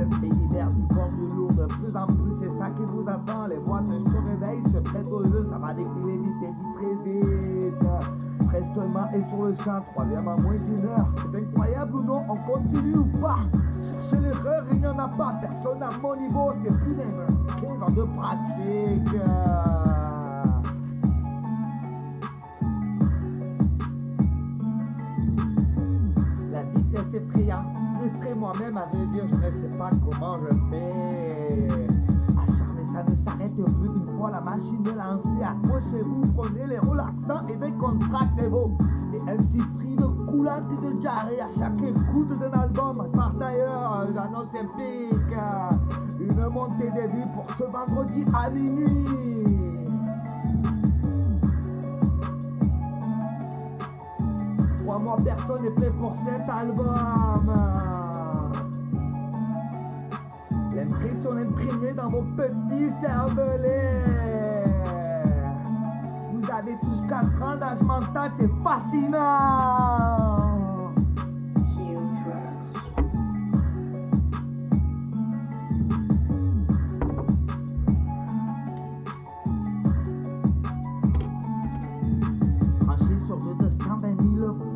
Et l'hiver du corps du lourd, de plus en plus, c'est ça qui vous attend. Les voix se réveillent, se prêtent au jeu, ça va défiler vite et vite très vite. Prestement et sur le champ, troisième à moins d'une heure. C'est incroyable ou non, on continue ou pas? Cherchez l'erreur, il n'y en a pas. Personne à mon niveau, c'est plus même 15 ans de pratique. La vitesse effrayante, effraie moi-même à vrai dire, je ne sais pas comment je fais. Acharné, ça ne s'arrête plus une fois la machine lancée. Accrochez-vous, prenez les relaxants et décontractez-vous. Et un petit prix de coulante et de diarrhée à chaque écoute d'un album. Par ailleurs, j'annonce un pic. Une montée des vues pour ce vendredi à minuit. Crois-moi, personne n'est prêt pour cet album. L'impression imprimée dans vos petits cervelets. Vous avez tous 4 ans d'âge mental, c'est fascinant.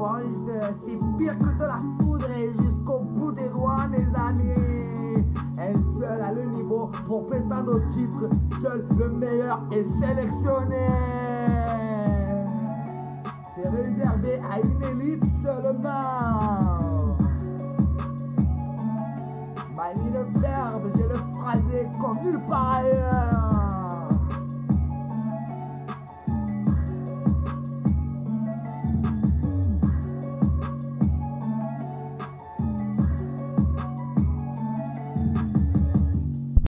000 volts, c'est pire que de la foudre et jusqu'au bout des doigts, mes amis. Un seul a le niveau pour prétendre au titre, seul le meilleur est sélectionné. C'est réservé à une élite seulement. Manie le verbe, j'ai le phrasé comme nulle part ailleurs.